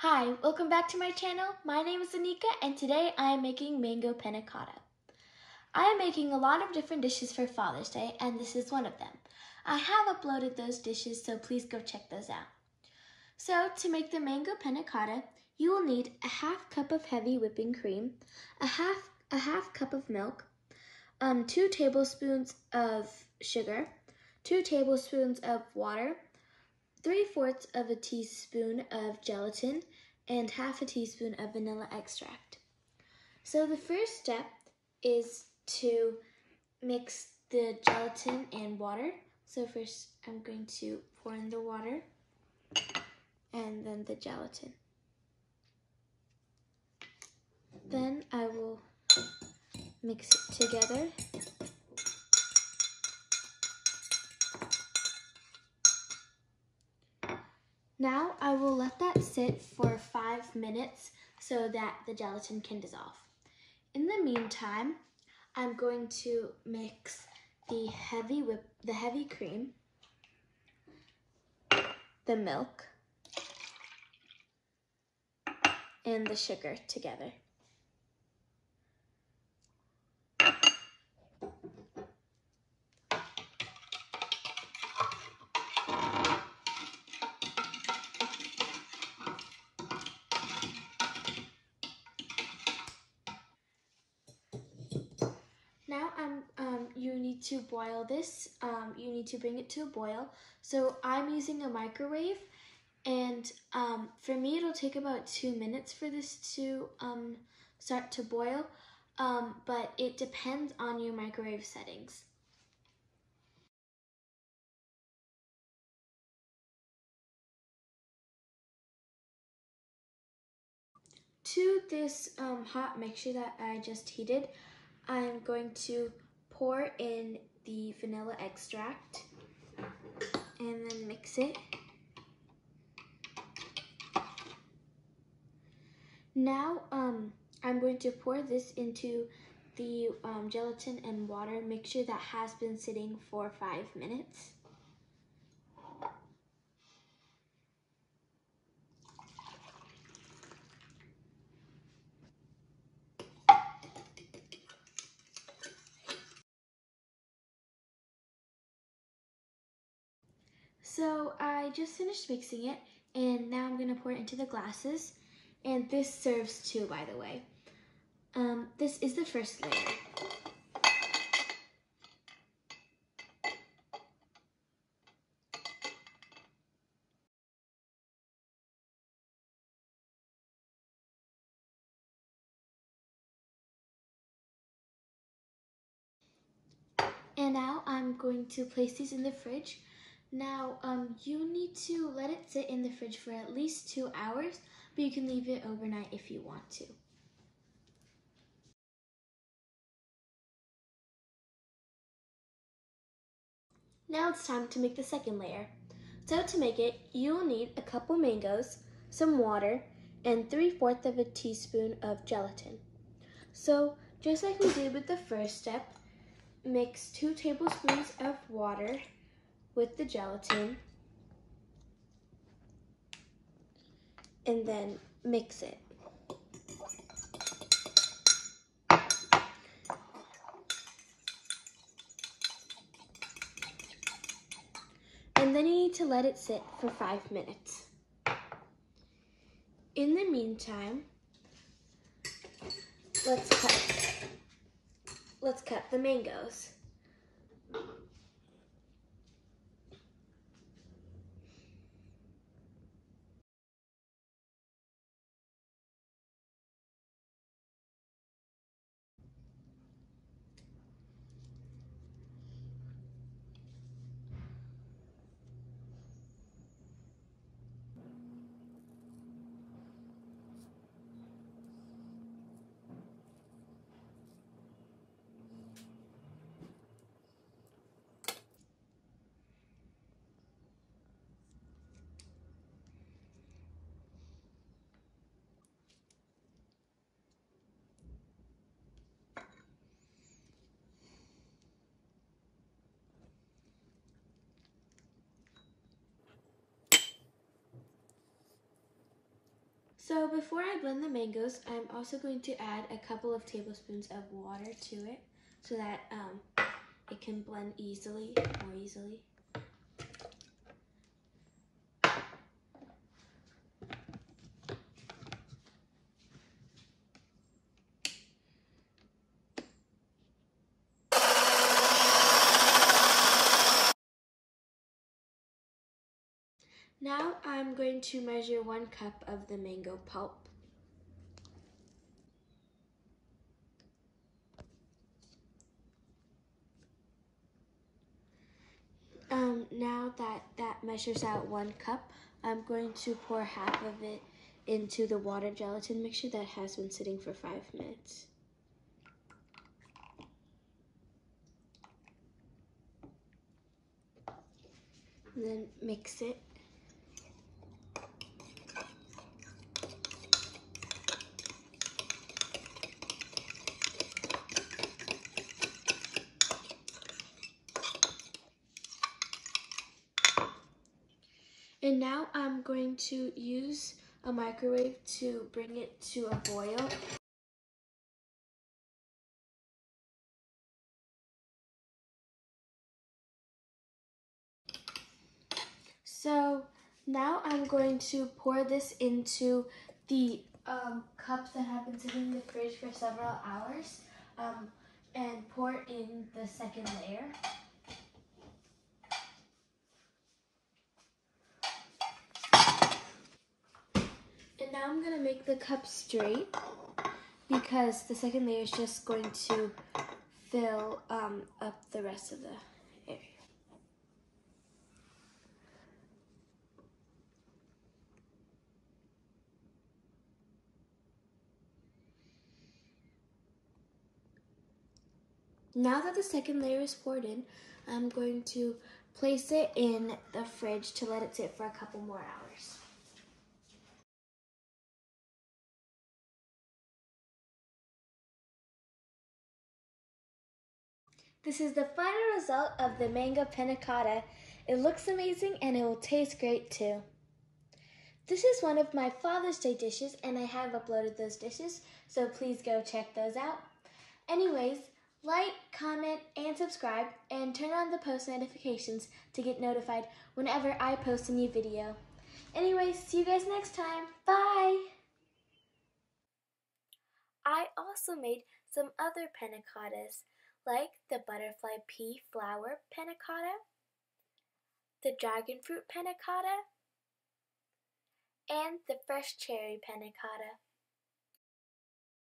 Hi, welcome back to my channel. My name is Anika and today I am making mango panna cotta. I am making a lot of different dishes for Father's Day and this is one of them. I have uploaded those dishes so please go check those out. So to make the mango panna cotta, you will need a half cup of heavy whipping cream, a half, a half cup of milk, um, two tablespoons of sugar, two tablespoons of water, 3 fourths of a teaspoon of gelatin, and half a teaspoon of vanilla extract. So the first step is to mix the gelatin and water. So first I'm going to pour in the water and then the gelatin. Then I will mix it together Now I will let that sit for five minutes so that the gelatin can dissolve. In the meantime, I'm going to mix the heavy whip, the heavy cream, the milk, and the sugar together. You need to boil this. Um, you need to bring it to a boil. So I'm using a microwave and um, for me it'll take about two minutes for this to um, start to boil. Um, but it depends on your microwave settings. To this um, hot mixture that I just heated, I'm going to pour in the vanilla extract and then mix it. Now um, I'm going to pour this into the um, gelatin and water mixture that has been sitting for five minutes. So I just finished mixing it and now I'm gonna pour it into the glasses. And this serves two, by the way. Um, this is the first layer. And now I'm going to place these in the fridge. Now, um, you need to let it sit in the fridge for at least two hours, but you can leave it overnight if you want to. Now it's time to make the second layer. So to make it, you will need a couple mangoes, some water, and 3 fourths of a teaspoon of gelatin. So just like we did with the first step, mix two tablespoons of water with the gelatin and then mix it. And then you need to let it sit for five minutes. In the meantime, let's cut let's cut the mangoes. Before I blend the mangoes, I'm also going to add a couple of tablespoons of water to it so that um, it can blend easily, more easily. Now I'm going to measure one cup of the mango pulp. Um, now that that measures out one cup, I'm going to pour half of it into the water gelatin mixture that has been sitting for five minutes. And then mix it. And now I'm going to use a microwave to bring it to a boil. So now I'm going to pour this into the um, cups that have been sitting in the fridge for several hours um, and pour in the second layer. And now I'm gonna make the cup straight because the second layer is just going to fill um, up the rest of the area. Now that the second layer is poured in, I'm going to place it in the fridge to let it sit for a couple more hours. This is the final result of the mango cotta. It looks amazing and it will taste great too. This is one of my Father's Day dishes and I have uploaded those dishes, so please go check those out. Anyways, like, comment, and subscribe, and turn on the post notifications to get notified whenever I post a new video. Anyways, see you guys next time. Bye! I also made some other panna cottas like the butterfly pea flower panna cotta, the dragon fruit panna cotta, and the fresh cherry panna cotta.